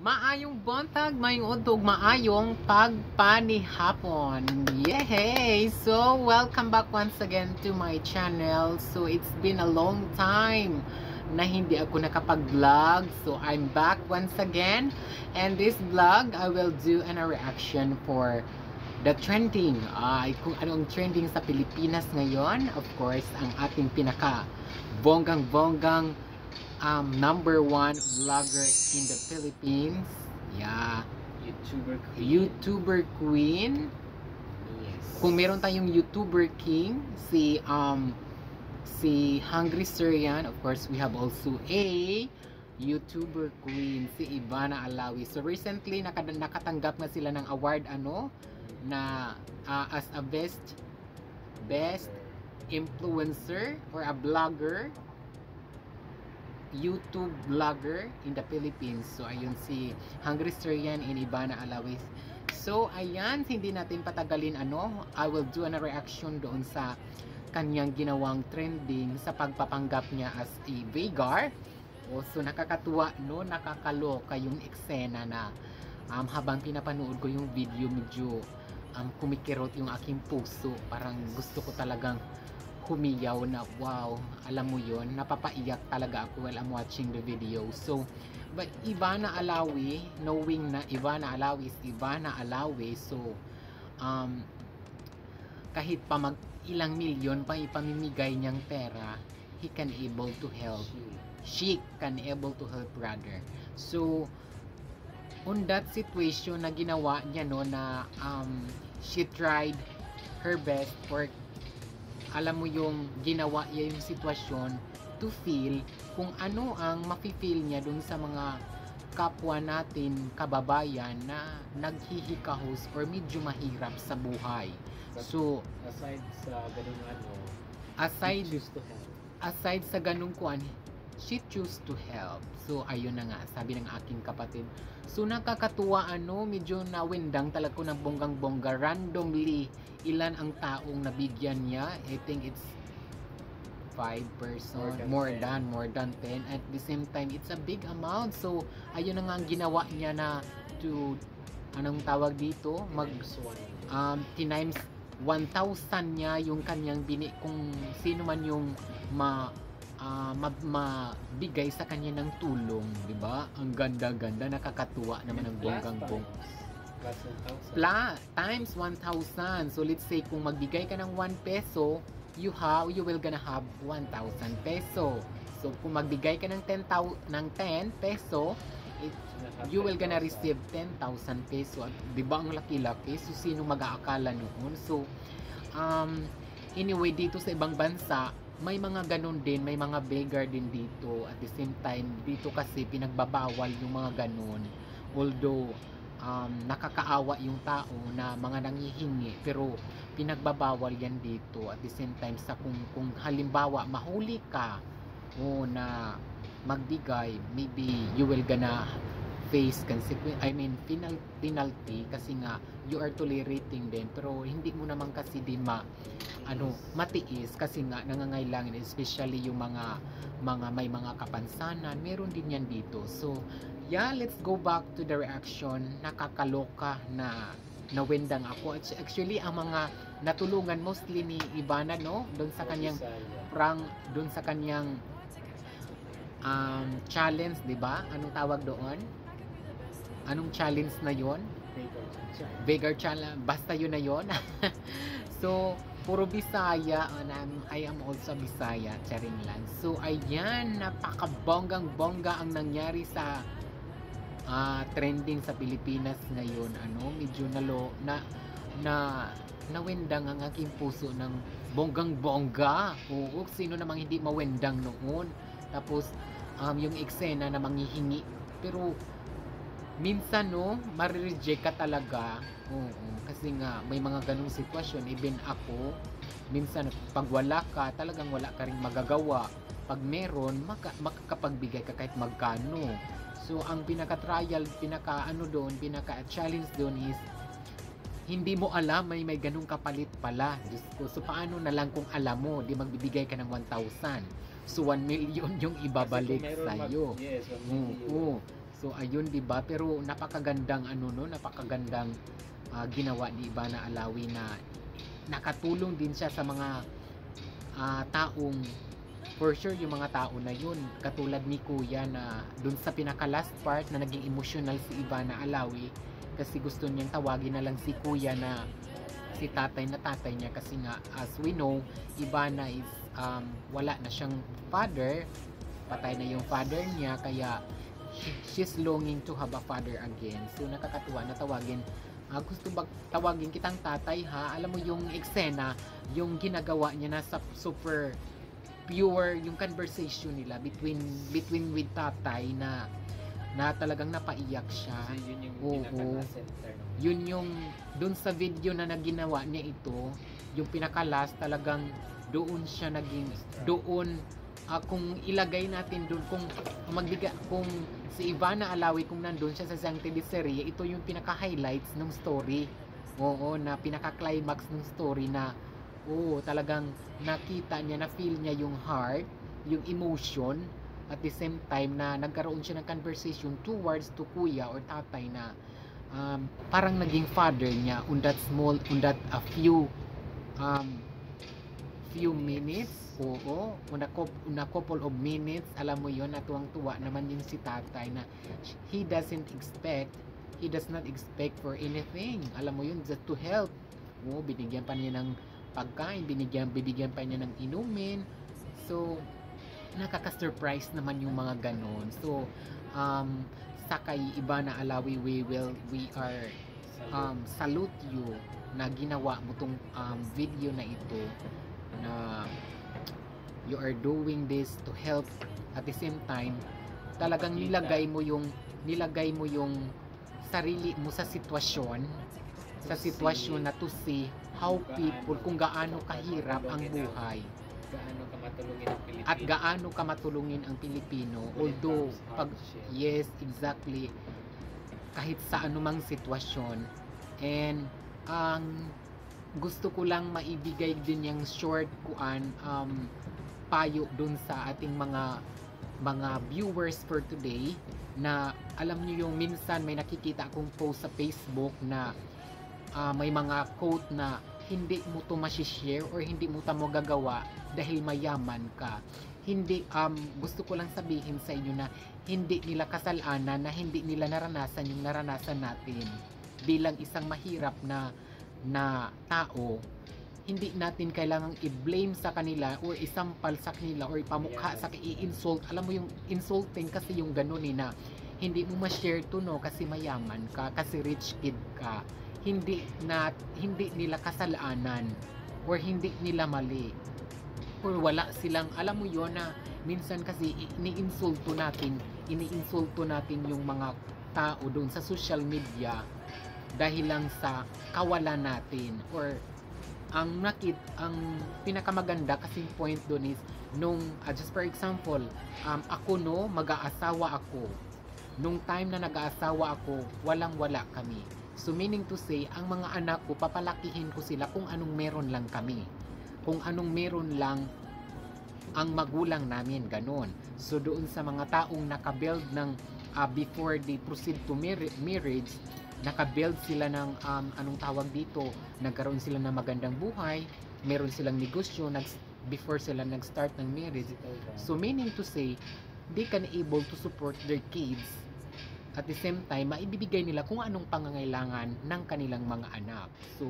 Maayong buntag, mayong udog, maayong pagpanihapon. Yay! So, welcome back once again to my channel. So, it's been a long time na hindi ako nakapag-vlog. So, I'm back once again. And this vlog, I will do an, reaction for the trending. Uh, kung anong trending sa Pilipinas ngayon. Of course, ang ating pinaka bonggang-bonggang um, number one vlogger in the Philippines. Yeah. YouTuber queen. YouTuber queen. Yes. Kung meron tayong YouTuber king, si um si Hungry Syrian, of course we have also a YouTuber queen, si Ivana Alawi. So recently nakad nakatanggap na sila ng award ano na uh, as a best best influencer or a blogger YouTube vlogger in the Philippines. So, ayun si Hungry Syrian and Ivana Alawis. So, ayan, hindi natin patagalin ano. I will do a reaction doon sa kanyang ginawang trending sa pagpapanggap niya as a Vegar. O, so, nakakatuwa, no? Nakakaloka yung eksena na um, habang pinapanood ko yung video, medyo um, kumikirot yung aking puso. Parang gusto ko talagang humiyaw na wow, alam mo yon napapaiyak talaga ako while I'm watching the video. So, but Ivana Alawi, knowing na Ivana Alawi is Ivana Alawi, so, um, kahit pa mag ilang milyon pa ipamimigay niyang pera, he can able to help. She can able to help rather. So, on that situation na ginawa niya no na um, she tried her best for alam mo yung ginawa niya yung sitwasyon to feel kung ano ang mafe-feel niya dun sa mga kapwa natin kababayan na naghihikahos or medyo mahirap sa buhay. So, aside sa ganung ano, aside aside sa ganung kuan, she choose to help. So, ayun na nga, sabi ng aking kapatid. So, nakakatuwa ano, medyo nawindang talaga ko ng bonggang-bongga. Randomly, ilan ang taong nabigyan niya? I think it's 5 person, More more than than, 10. more than 10. At the same time, it's a big amount. So, ayun na nga ang ginawa niya na to, anong tawag dito? Mag, um, tinimes 1,000 niya yung kanyang bini kung sino man yung ma ah, ma- mabigay sa kanya ng tulong, 'di ba? Ang ganda-ganda, nakakatuwa naman ang bonggang bong. Plus 1,000. Pla times 1,000. So let's say kung magbigay ka ng 1 peso, you have you will gonna have 1,000 peso. So kung magbigay ka ng 10 ng 10 peso, it, you will gonna 10,000. receive 10,000 peso. At di ba ang laki-laki? So, sino mag-aakala noon? So, um, anyway, dito sa ibang bansa, may mga ganun din, may mga beggar din dito. At the same time, dito kasi pinagbabawal yung mga ganun. Although, um, nakakaawa yung tao na mga nangihingi, pero pinagbabawal yan dito. At the same time, sa kung, kung halimbawa, mahuli ka, o na magbigay, maybe you will gonna face consequence, I mean, penal, penalty kasi nga you are tolerating din pero hindi mo naman kasi din ma ano, matiis kasi nga nangangailangan especially yung mga mga may mga kapansanan, meron din yan dito. So, yeah, let's go back to the reaction. Nakakaloka na nawendang ako. Actu- Actually, ang mga natulungan mostly ni Ivana, no? Doon sa kanyang prank doon sa kanyang um, challenge, 'di ba? Anong tawag doon? Anong challenge na 'yon? Beggar challenge, basta 'yun na 'yon. so, puro Bisaya and I'm, I am also Bisaya, charing lang. So, ayan, napakabonggang bongga ang nangyari sa ah, trending sa Pilipinas ngayon. Ano, medyo nalo na na nawendang ang aking puso ng bonggang bongga. Oo, sino namang hindi mawendang noon. Tapos um, yung eksena na manghihingi. Pero minsan no, marireject ka talaga. Oo, kasi nga may mga ganong sitwasyon. Even ako, minsan pag wala ka, talagang wala ka rin magagawa. Pag meron, maka, makakapagbigay ka kahit magkano. So, ang pinaka-trial, pinaka-ano doon, pinaka-challenge doon is hindi mo alam may may ganung kapalit pala. Diyos ko. So, paano na lang kung alam mo, di magbibigay ka ng 1,000. So, 1 million yung ibabalik sa'yo. Mag, yes, 1 Oo. million. So ayun 'di ba? Pero napakagandang ano no, napakagandang ah, ginawa ni Ivana Alawi na nakatulong din siya sa mga ah, taong for sure yung mga tao na yun. Katulad ni Kuya na dun sa pinaka last part na naging emotional si Ivana Alawi kasi gusto niyang tawagin na lang si Kuya na si tatay na tatay niya. Kasi nga as we know Ivana is um, wala na siyang father. Patay na yung father niya kaya she's longing to have a father again. So nakakatuwa na tawagin ah, gusto ba tawagin kitang tatay ha? Alam mo yung eksena yung ginagawa niya na sa super pure yung conversation nila between between with tatay na na talagang napaiyak siya. Kasi yun yung Oo. pinaka-center ng yun yung dun sa video na naginawa niya ito yung pinaka last talagang doon siya naging doon ah, kung ilagay natin doon kung magbiga kung si Ivana Alawi kung nandun siya sa Sancti de Serie ito yung pinaka highlights ng story. Oo na pinaka climax ng story na oo talagang nakita niya na feel niya yung heart yung emotion at the same time na nagkaroon siya ng conversation towards to kuya or tatay na um, parang naging father niya on that small on that a few um, few minutes. Oo on a, coup- on a couple of minutes. Alam mo yon natuwang tuwa naman yung si tatay na he doesn't expect he does not expect for anything. Alam mo yun just to help. Oo binigyan pa niya ng pagkain binigyan binigyan pa niya ng inumin. So nakaka-surprise naman yung mga ganon. So um, sa kay iba na alawi we will we are um, salute you na ginawa mo tong um, video na ito na you are doing this to help at the same time talagang nilagay mo yung nilagay mo yung sarili mo sa sitwasyon sa sitwasyon na to see how people kung gaano kahirap ang buhay. Gaano ka matulungin ang Pilipino. at gaano ka matulungin ang Pilipino although pag yes exactly kahit sa anumang sitwasyon. And ang gusto ko lang maibigay din yung short kuan um, payo dun sa ating mga mga viewers for today na alam niyo yung minsan may nakikita akong post sa Facebook na ah, may mga quote na hindi mo to share or hindi mo ta mo gagawa dahil mayaman ka. Hindi um gusto ko lang sabihin sa inyo na hindi nila kasalanan na hindi nila naranasan yung naranasan natin bilang isang mahirap na na tao hindi natin kailangang i-blame sa kanila or isampal sa kanila or ipamukha sa i-insult. Alam mo yung insulting kasi yung ganun eh na hindi mo ma-share to no? Kasi mayaman ka kasi rich kid ka. Hindi na hindi nila kasalanan or hindi nila mali. Or wala silang alam mo yon na minsan kasi iniinsulto natin iniinsulto natin yung mga tao doon sa social media dahil lang sa kawalan natin or ang nakit ang pinakamaganda kasi point doon is nung ah, just for example um, ako no mag-aasawa ako. Nung time na nag-aasawa ako walang wala kami. So meaning to say ang mga anak ko papalakihin ko sila kung anong meron lang kami. Kung anong meron lang ang magulang namin ganon so doon sa mga taong nakabuild ng ah, before they proceed to marri- marriage nakabuild sila ng um, anong tawag dito nagkaroon sila ng magandang buhay meron silang negosyo nag before sila nag-start ng marriage? So meaning to say, they can able to support their kids at the same time, maibibigay nila kung anong pangangailangan ng kanilang mga anak. So,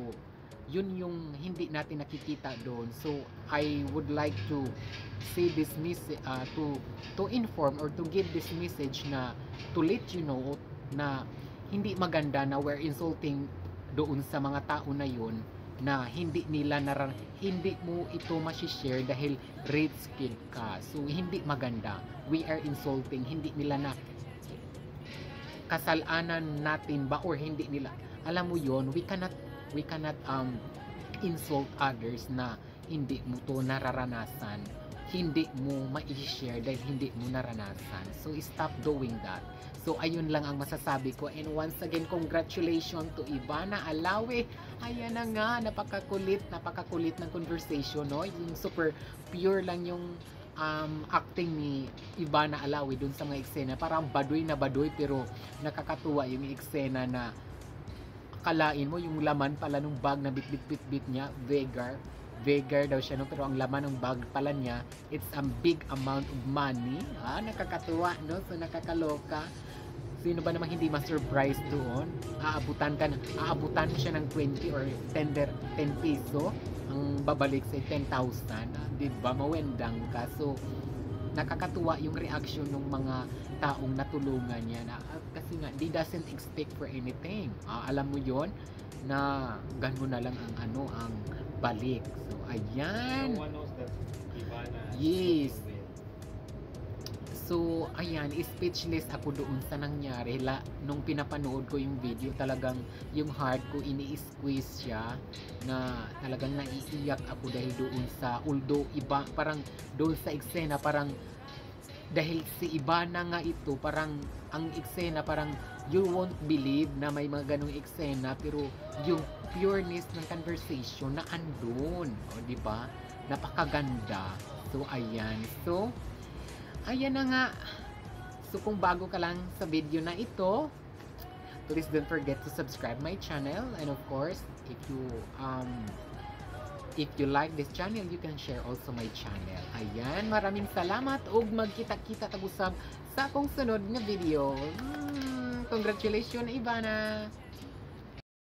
yun yung hindi natin nakikita doon. So, I would like to say this message, uh, to, to inform or to give this message na to let you know na hindi maganda na we're insulting doon sa mga tao na yun na hindi nila naran hindi mo ito ma-share dahil rich kid ka. So, hindi maganda. We are insulting. Hindi nila na kasalanan natin ba or hindi nila. Alam mo yon we cannot we cannot um insult others na hindi mo to nararanasan. Hindi mo ma-share dahil hindi mo naranasan. So, stop doing that. So, ayun lang ang masasabi ko. And once again, congratulations to Ivana Alawe. Ayan na nga, napakakulit, napakakulit ng conversation, no? Yung super pure lang yung um, acting ni Ivana Alawi dun sa mga eksena. Parang baduy na baduy pero nakakatuwa yung eksena na akalain mo yung laman pala nung bag na bit-bit-bit-bit niya, Vegar. Vegar daw siya, no? pero ang laman ng bag pala niya, it's a big amount of money. Ah, nakakatuwa, no? So, nakakaloka. Sino ba namang hindi ma-surprise doon? Aabutan ka, na- aabutan siya ng 20 or 10, der- 10 piso. Ang babalik sa 10,000. Ah, di ba? Mawendang ka. So, nakakatuwa yung reaction ng mga taong natulungan niya na ah, kasi nga they doesn't expect for anything Ah, alam mo yon na gano'n na lang ang ano ang balik so ayan No one knows that Ivana Yes. So, ayan, speechless ako doon sa nangyari. La, nung pinapanood ko yung video, talagang yung heart ko ini-squeeze siya na talagang naiiyak ako dahil doon sa, although iba, parang doon sa eksena, parang dahil si Ibana nga ito, parang ang eksena, parang you won't believe na may mga ganong eksena, pero yung pureness ng conversation na andun, o di ba? Napakaganda. So, ayan. So, ayan na nga. So, kung bago ka lang sa video na ito, please don't forget to subscribe my channel. And of course, if you, um, if you like this channel, you can share also my channel. Ayan, maraming salamat ug magkita-kita tagusab sa akong sunod nga video. Mm, congratulations, Ivana!